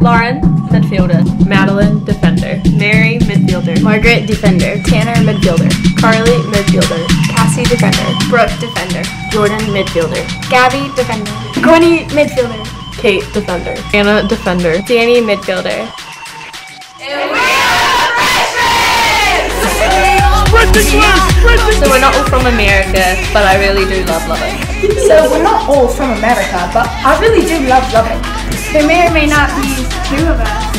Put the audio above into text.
Lauren, midfielder. Madeline, defender. Mary, midfielder. Margaret, defender. Tanner, midfielder. Carly, midfielder. Cassie, defender. Brooke, defender. Jordan, midfielder. Gabby, defender. Gwenny, midfielder. Kate, defender. Anna, defender. Danny, midfielder. So we're not all from America, but I really do love Lubbock. So we're not all from America, but I really do love Lubbock. There may or may not be two of us.